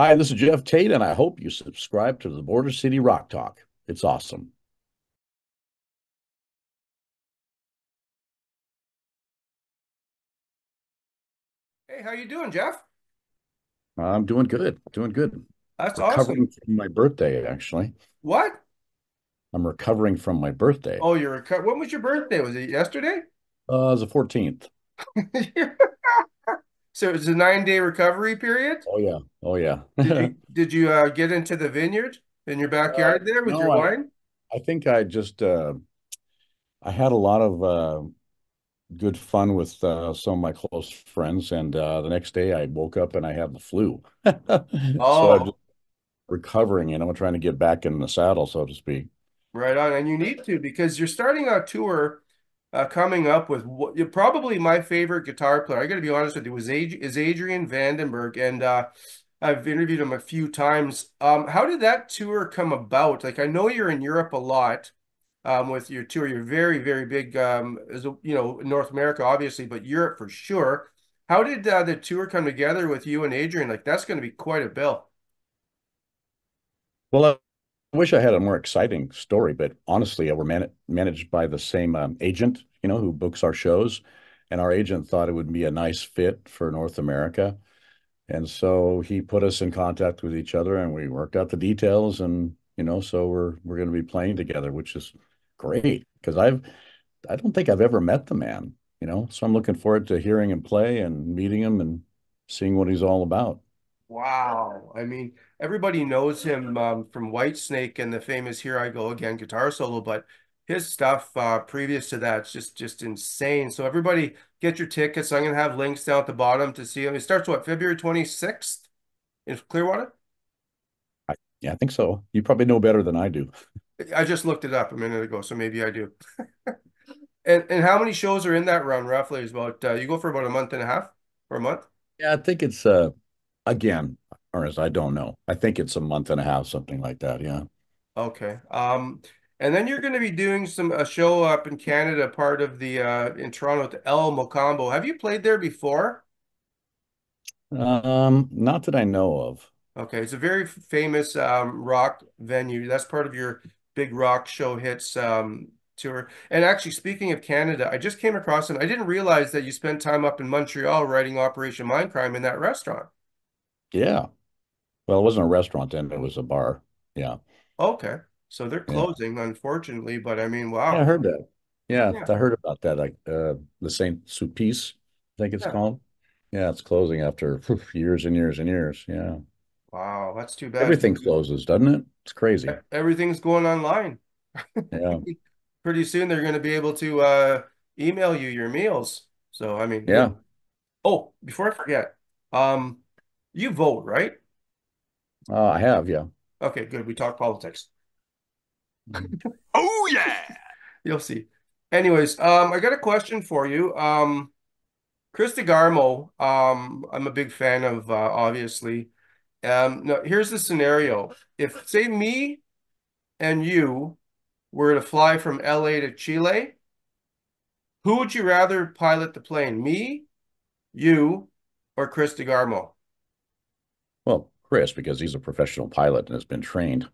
Hi, this is Geoff Tate, and I hope you subscribe to the Border City Rock Talk. It's awesome. Hey, how you doing, Geoff? I'm doing good, doing good. That's Recovering awesome. from my birthday, actually. What? I'm recovering from my birthday. Oh, you're a, when was your birthday? Was it yesterday? Uh, was the 14th. So it was a nine day recovery period. Oh yeah, oh yeah. Did you did you uh, get into the vineyard in your Uh, backyard there with your no, I wine? I think I just uh I had a lot of uh good fun with uh some of my close friends, and uh the next day I woke up and I had the flu. So I'm just Oh, recovering, you know, trying to get back in the saddle, so to speak. right on. And you need to because you're starting a tour uh, coming up with what probably my favorite guitar player. I got to be honest with you, was is Adrian Vandenberg, and uh, I've interviewed him a few times. Um, how did that tour come about? Like, I know you're in Europe a lot um, with your tour. You're very, very big, um, as you know, North America, obviously, but Europe for sure. How did uh, the tour come together with you and Adrian? Like, that's going to be quite a bill. Well, wish I had a more exciting story, but honestly, we're man managed by the same um, agent, you know, who books our shows, and our agent thought it would be a nice fit for North America, and so he put us in contact with each other, and we worked out the details, and you know, so we're we're going to be playing together, which is great because I've I don't think I've ever met the man, you know, so I'm looking forward to hearing him play and meeting him and seeing what he's all about. Wow. I mean, everybody knows him um, from Whitesnake and the famous Here I Go Again guitar solo, but his stuff uh, previous to that is just just insane. So everybody get your tickets. I'm gonna have links down at the bottom to see him. It starts what, February 26th in Clearwater? I, yeah, I think so. You probably know better than I do. I just looked it up a minute ago, so maybe I do. And and how many shows are in that run roughly? Is about uh, you go for about a month and a half or a month? Yeah, I think it's uh again, Ernest, I don't know. I think it's a month and a half, something like that. Yeah. Okay. Um, and then you're going to be doing some a show up in Canada, part of the uh in Toronto at El Mocambo. Have you played there before? Um, not that I know of. Okay, it's a very famous um rock venue. That's part of your big rock show hits um tour. And actually, speaking of Canada, I just came across and I didn't realize that you spent time up in Montreal writing Operation Mindcrime in that restaurant. Yeah. Well, it wasn't a restaurant then, it was a bar. Yeah. Okay. So they're Yeah. closing, unfortunately, but I mean, Yeah, I wow. heard that. Yeah, Yeah. I heard about that. Like uh the Saint Sulpice, I think it's Yeah. called. Yeah, it's closing after phew, years and years and years. Yeah. Wow, that's too bad. Everything closes, doesn't it? It's crazy. Everything's going online. Yeah. pretty soon they're going to be able to uh, email you your meals. So, I mean. Yeah. Oh, before I forget, um, you vote, right? Uh, I have, yeah. Okay, good. We talk politics. Oh yeah. You'll see. Anyways, um, I got a question for you. Um, Chris DeGarmo, um, I'm a big fan of, uh, obviously. Um, now here's the scenario. If, say, me and you were to fly from LA to Chile, who would you rather pilot the plane? Me, you, or Chris DeGarmo? Well, Chris, because he's a professional pilot and has been trained.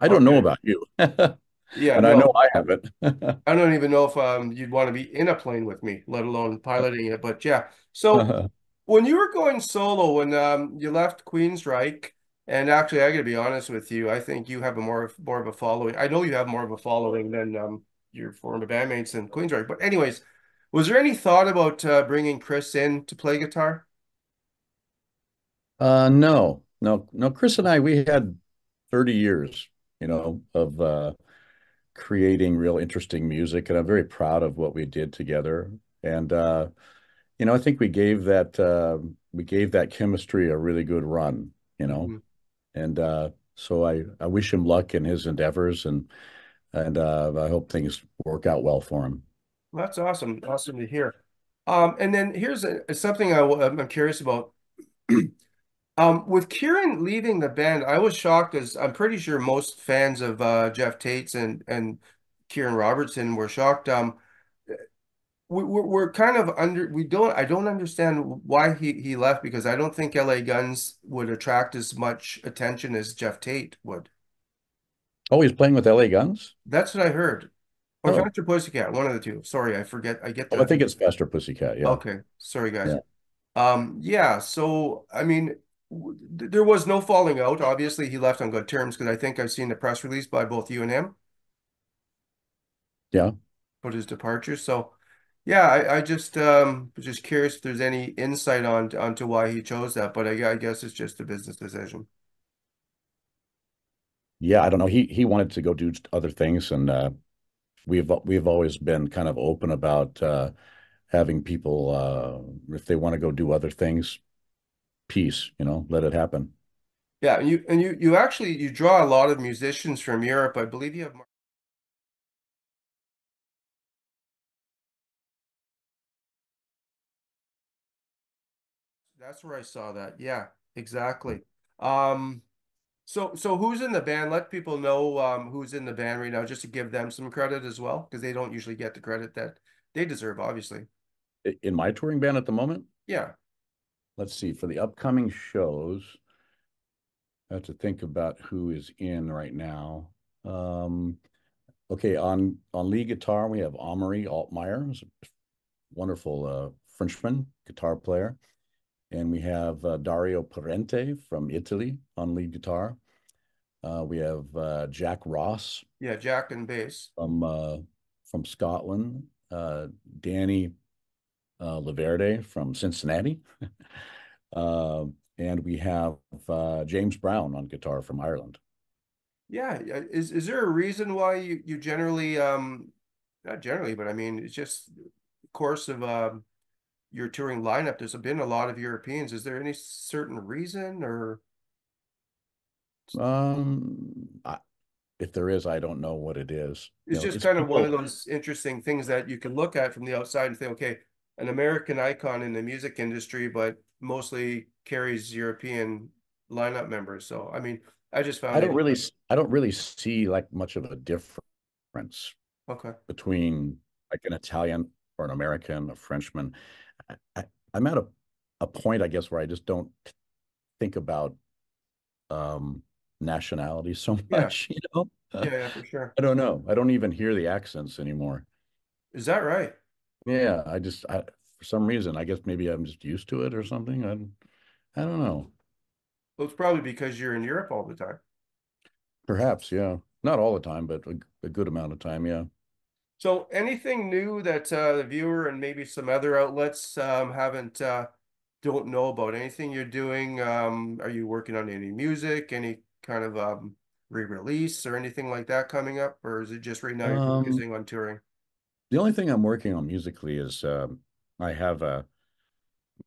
I don't know about you. Yeah, And I know I haven't. I don't even know if um you'd want to be in a plane with me, let alone piloting it. But yeah. So when you were going solo, when um you left Queensryche, and actually I gotta be honest with you, I think you have a more of more of a following. I know you have more of a following than um your former bandmates in Queensryche. But anyways, was there any thought about uh, bringing Chris in to play guitar? Uh, no, no, no. Chris and I, we had 30 years, you know, of uh, creating real interesting music, and I'm very proud of what we did together. And uh, you know, I think we gave that uh, we gave that chemistry a really good run, you know. Mhm. And uh, so I I wish him luck in his endeavors, and and uh, I hope things work out well for him. That's awesome. Awesome to hear. Um, and then here's a, something I, I'm curious about. Um, with Kieran leaving the band, I was shocked as I'm pretty sure most fans of uh, Geoff Tate's and and Kieran Robertson were shocked. Um, we, we're we're kind of under. We don't. I don't understand why he he left because I don't think LA Guns would attract as much attention as Geoff Tate would. Oh, he's playing with LA Guns? That's what I heard. Or Oh. Faster Pussycat, one of the two. Sorry, I forget. I get Oh, the. I think it's Faster Pussycat. Yeah. Okay, sorry guys. Yeah. Um, yeah, so I mean, there was no falling out. Obviously, he left on good terms because I think I've seen the press release by both you and him Yeah. about his departure. So, yeah, I, I just um was just curious if there's any insight on onto why he chose that, but I, I guess it's just a business decision. Yeah, I don't know. He he wanted to go do other things, and uh, we've we've always been kind of open about uh, having people uh, if they want to go do other things, peace, you know, let it happen. Yeah, and you and you you actually you draw a lot of musicians from Europe. I believe you have. That's where I saw that. Yeah, exactly. Um, so so who's in the band? Let people know um who's in the band right now, just to give them some credit as well, because they don't usually get the credit that they deserve, obviously. In my touring band at the moment, Yeah, let's see, for the upcoming shows, I have to think about who is in right now. Um, okay, on on lead guitar, we have Amaury Altmeyer, who's a wonderful uh, Frenchman guitar player. And we have uh, Dario Parente from Italy on lead guitar. Uh, we have uh, Jack Ross yeah, Jack and bass. from uh, from Scotland. Uh, Danny uh, Laverde from Cincinnati. uh, and we have uh, James Brown on guitar from Ireland. Yeah, is is there a reason why you you generally um not generally, but I mean it's just course of um your touring lineup, there's been a lot of Europeans. Is there any certain reason or Um, I, if there is, I don't know what it is. You it's know, just it's kind of one of those interesting things that you can look at from the outside and say, okay, an American icon in the music industry, but mostly carries European lineup members. So I mean, I just found I don't really, s- I don't really see like much of a difference okay. between like an Italian or an American, a Frenchman. I, I'm at a, a point, I guess, where I just don't think about um nationality so Yeah. much, you know? Yeah, yeah, for sure. I don't know. I don't even hear the accents anymore. Is that right? Yeah, I just, I, for some reason, I guess maybe I'm just used to it or something. I, I don't know. Well, it's probably because you're in Europe all the time. Perhaps, yeah. Not all the time, but a, a good amount of time, yeah. So anything new that uh, the viewer and maybe some other outlets um, haven't uh, don't know about? Anything you're doing? Um, are you working on any music, any kind of um, re-release or anything like that coming up, or is it just right now you're Um, focusing on touring? The only thing I'm working on musically is um, I have a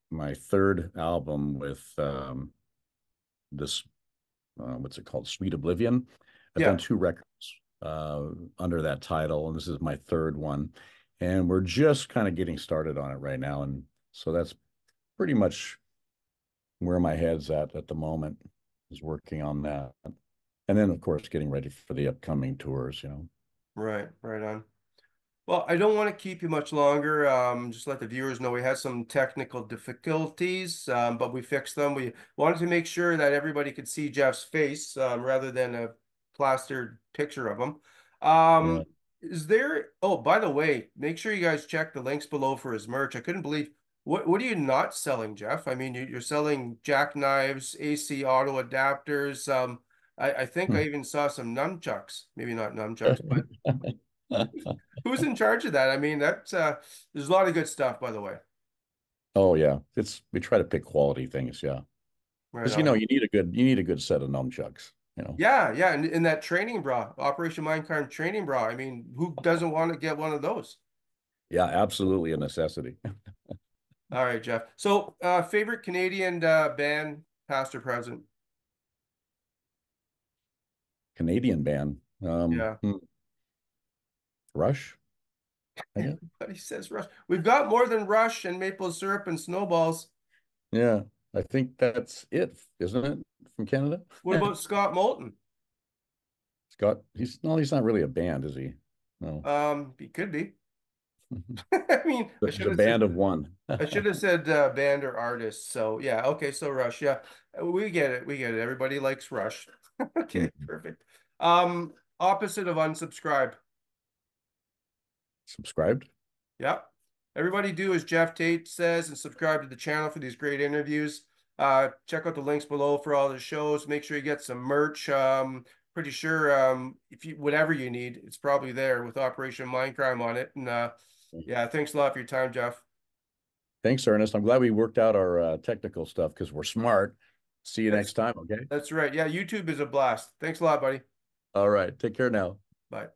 my third album with um, this uh, what's it called, Sweet Oblivion. I've Yeah. done two records uh, under that title, and this is my third one. And we're just kind of getting started on it right now, and so that's pretty much where my head's at at the moment is working on that. And then, of course, getting ready for the upcoming tours, you know. Right, right on. Well, I don't want to keep you much longer. Um, just let the viewers know we had some technical difficulties, um, but we fixed them. We wanted to make sure that everybody could see Geoff's face, um, rather than a plastered picture of him. Um, is there, oh, by the way, make sure you guys check the links below for his merch. I couldn't believe, what, what are you not selling, Geoff? I mean, you, you're selling jackknives, AC auto adapters. Um, I, I think I Hmm. even saw some nunchucks, maybe not nunchucks, but Who's in charge of that? I mean, that's uh there's a lot of good stuff, by the way. Oh yeah, it's we try to pick quality things, yeah. Right Because you know you need a good you need a good set of nunchucks, you know. Yeah, yeah, and in that training bra, Operation Mindcrime training bra. I mean, who doesn't want to get one of those? Yeah, absolutely a necessity. All right, Geoff. So, uh, favorite Canadian uh, band, past or present? Canadian band. Um, Yeah. Rush. I guess. But he says Rush. We've got more than Rush and maple syrup and snowballs. Yeah, I think that's it, isn't it, from Canada? What about Scott Moulton? Scott, he's no, he's not really a band, is he? No. Um, he could be. I mean, I The, should the band said, of one. I should have said uh, band or artist. So yeah, okay. So Rush, yeah, we get it. We get it. Everybody likes Rush. okay, Mhm. perfect. Um, opposite of unsubscribe. Subscribed. Yeah. Everybody do as Geoff Tate says and subscribe to the channel for these great interviews. Uh, check out the links below for all the shows. Make sure you get some merch. Um, pretty sure um, if you whatever you need, it's probably there with Operation Mindcrime on it. And uh, yeah, thanks a lot for your time, Geoff. Thanks, Ernest. I'm glad we worked out our uh, technical stuff because we're smart. See you Yes. next time. Okay. That's right. Yeah, YouTube is a blast. Thanks a lot, buddy. All right. Take care now. Bye.